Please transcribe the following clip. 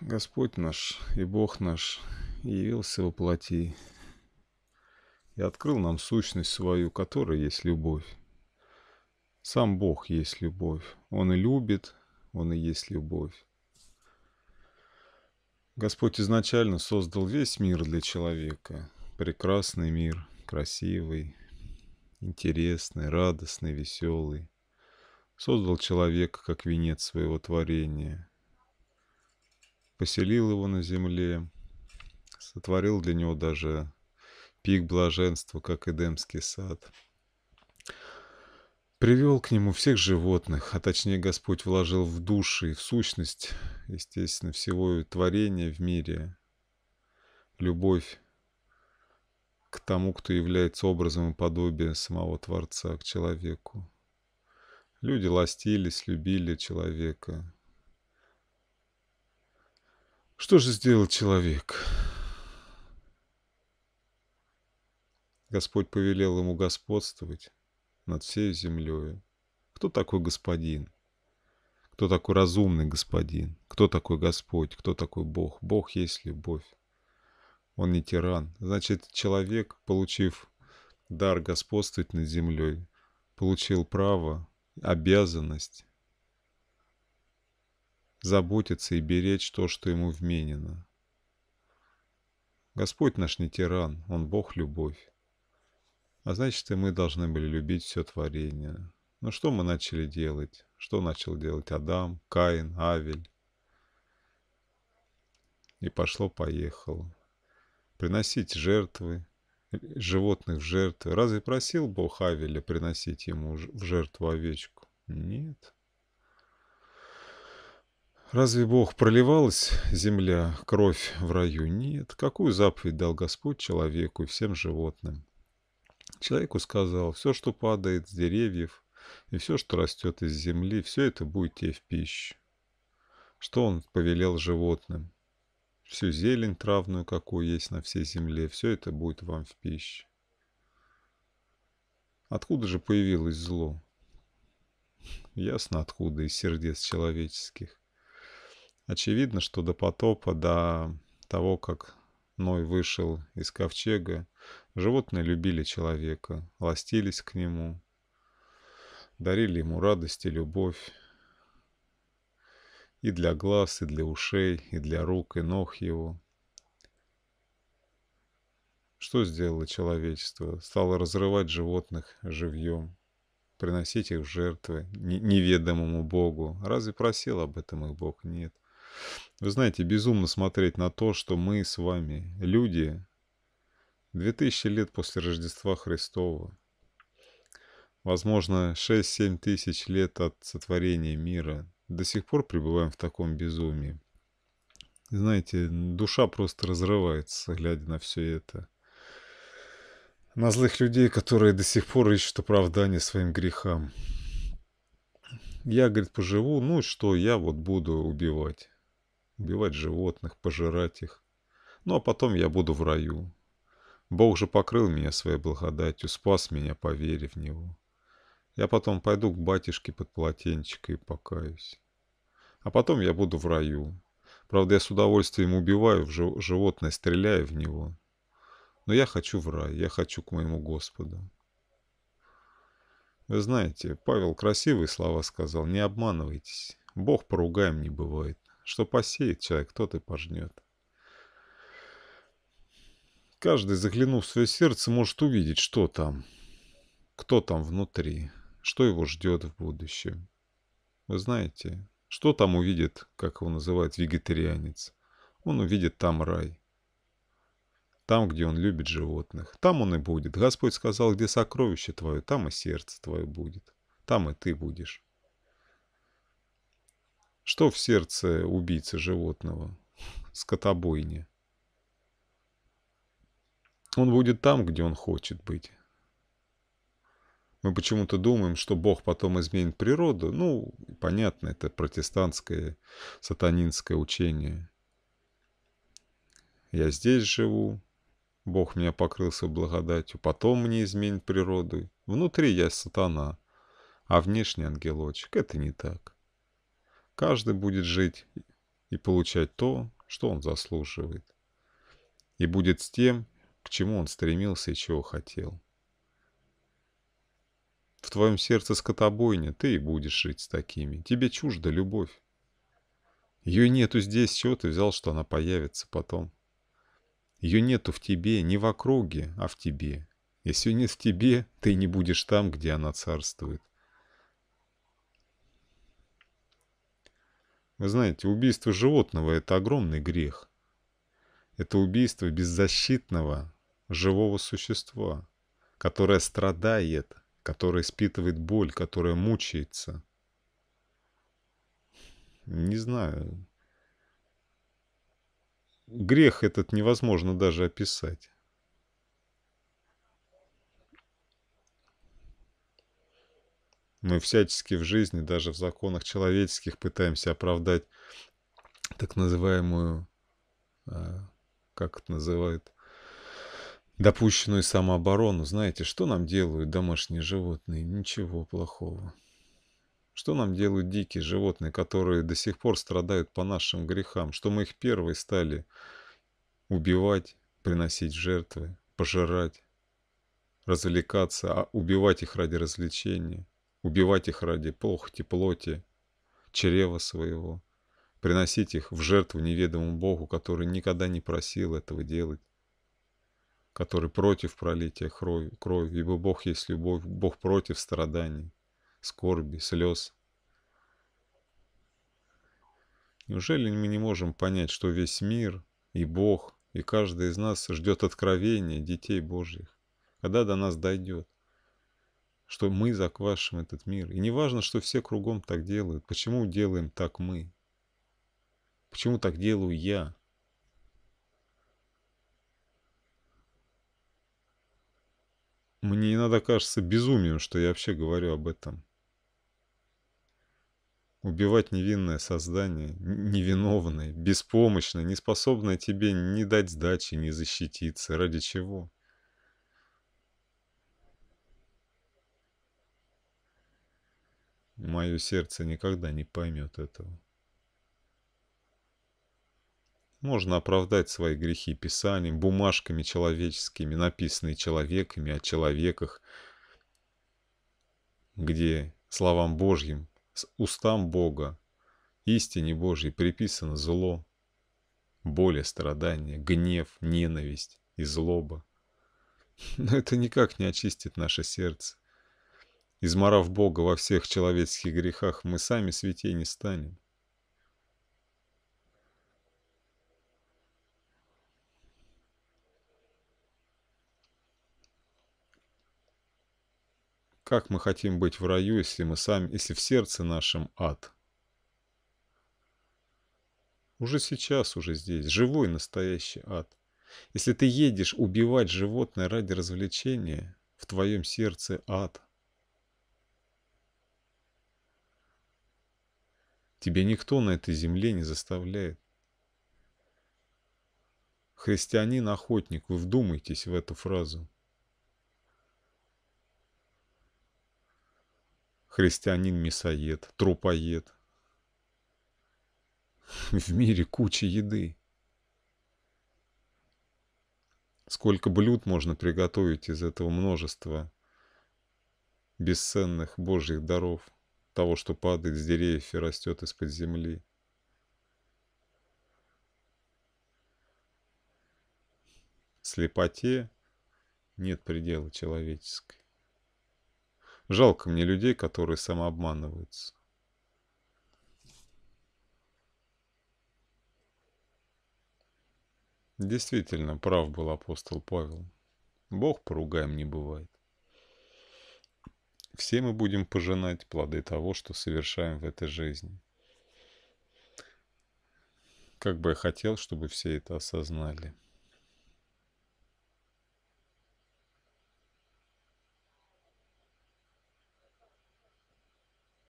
Господь наш и Бог наш явился во плоти и открыл нам сущность свою, которая есть любовь. Сам Бог есть любовь. Он и любит, Он и есть любовь. Господь изначально создал весь мир для человека. Прекрасный мир, красивый, интересный, радостный, веселый. Создал человека как венец своего творения. Поселил его на земле, сотворил для него даже пик блаженства, как Эдемский сад. Привел к нему всех животных, а точнее Господь вложил в души и в сущность, естественно, всего творения в мире любовь к тому, кто является образом и подобием самого Творца, к человеку. Люди ластились, любили человека. Что же сделал человек? Господь повелел ему господствовать над всей землей. Кто такой господин? Кто такой разумный господин? Кто такой Господь? Кто такой Бог? Бог есть любовь. Он не тиран. Значит, человек, получив дар господствовать над землей, получил право, обязанность заботиться и беречь то, что ему вменено. Господь наш не тиран, Он Бог любовь. А значит, и мы должны были любить все творение. Но что мы начали делать? Что начал делать Адам, Каин, Авель? И пошло-поехало. Приносить жертвы, животных в жертвы. Разве просил Бог Авеля приносить ему в жертву овечку? Нет. Разве Бог проливалась земля, кровь в раю? Нет. Какую заповедь дал Господь человеку и всем животным? Человеку сказал, все, что падает с деревьев, и все, что растет из земли, все это будет тебе в пищу. Что он повелел животным? Всю зелень травную, какую есть на всей земле, все это будет вам в пищу. Откуда же появилось зло? Ясно откуда, из сердец человеческих. Очевидно, что до потопа, до того, как Ной вышел из ковчега, животные любили человека, ластились к нему, дарили ему радость и любовь. И для глаз, и для ушей, и для рук, и ног его. Что сделало человечество? Стало разрывать животных живьем, приносить их в жертвы неведомому Богу. Разве просил об этом их Бог? Нет. Вы знаете, безумно смотреть на то, что мы с вами, люди, две тысячи лет после Рождества Христова, возможно, 6-7 тысяч лет от сотворения мира, до сих пор пребываем в таком безумии. Знаете, душа просто разрывается, глядя на все это. На злых людей, которые до сих пор ищут оправдание своим грехам. Я, говорит, поживу, ну что, я вот буду убивать убивать животных, пожирать их. Ну а потом я буду в раю. Бог же покрыл меня своей благодатью, спас меня, поверив в Него. Я потом пойду к батюшке под полотенчик и покаюсь. А потом я буду в раю. Правда, я с удовольствием убиваю животное, стреляю в него. Но я хочу в рай, я хочу к моему Господу. Вы знаете, Павел красивые слова сказал, не обманывайтесь. Бог поругаем не бывает. Что посеет человек, тот и пожнет. Каждый, заглянув в свое сердце, может увидеть, что там, кто там внутри, что его ждет в будущем. Вы знаете, что там увидит, как его называют, вегетарианец? Он увидит там рай. Там, где он любит животных. Там он и будет. Господь сказал, где сокровище твое, там и сердце твое будет. Там и ты будешь. Что в сердце убийцы животного? Скотобойни. Он будет там, где он хочет быть. Мы почему-то думаем, что Бог потом изменит природу. Ну, понятно, это протестантское, сатанинское учение. Я здесь живу, Бог меня покрылся благодатью, потом мне изменит природу. Внутри я сатана, а внешний ангелочек. Это не так. Каждый будет жить и получать то, что он заслуживает. И будет с тем, к чему он стремился и чего хотел. В твоем сердце скотобойня, ты и будешь жить с такими. Тебе чужда любовь. Ее нету здесь, чего ты взял, что она появится потом? Ее нету в тебе, не в округе, а в тебе. Если ее нет в тебе, ты не будешь там, где она царствует. Вы знаете, убийство животного – это огромный грех. Это убийство беззащитного живого существа, которое страдает, которое испытывает боль, которое мучается. Не знаю. Грех этот невозможно даже описать. Мы всячески в жизни, даже в законах человеческих, пытаемся оправдать так называемую, а, как это называют, допущенную самооборону. Знаете, что нам делают домашние животные? Ничего плохого. Что нам делают дикие животные, которые до сих пор страдают по нашим грехам? Что мы их первые стали убивать, приносить жертвы, пожирать, развлекаться, а убивать их ради развлечения убивать их ради похоти, плоти, чрева своего, приносить их в жертву неведомому Богу, который никогда не просил этого делать, который против пролития крови, крови, ибо Бог есть любовь, Бог против страданий, скорби, слез. Неужели мы не можем понять, что весь мир и Бог, и каждый из нас ждет откровения детей Божьих, когда до нас дойдет? Что мы заквашим этот мир. И не важно, что все кругом так делают. Почему делаем так мы? Почему так делаю я? Мне иногда кажется безумием, что я вообще говорю об этом. Убивать невинное создание, невиновное, беспомощное, неспособное тебе ни дать сдачи, ни защититься. Ради чего? Мое сердце никогда не поймет этого. Можно оправдать свои грехи писанием, бумажками человеческими, написанные человеками о человеках, где словам Божьим, с устам Бога, истине Божьей приписано зло, боль, страдания, гнев, ненависть и злоба. Но это никак не очистит наше сердце. Изморав Бога во всех человеческих грехах, мы сами святей не станем. Как мы хотим быть в раю, если мы сами, если в сердце нашем ад? Уже сейчас, уже здесь, живой настоящий ад. Если ты едешь убивать животное ради развлечения, в твоем сердце ад – Тебя никто на этой земле не заставляет. Христианин-охотник, вы вдумайтесь в эту фразу. Христианин-мясоед, трупоед. В мире куча еды. Сколько блюд можно приготовить из этого множества бесценных Божьих даров – того, что падает с деревьев и растет из-под земли. Слепоте нет предела человеческой. Жалко мне людей, которые самообманываются. Действительно, прав был апостол Павел. Бог поругаем не бывает. Все мы будем пожинать плоды того, что совершаем в этой жизни. Как бы я хотел, чтобы все это осознали.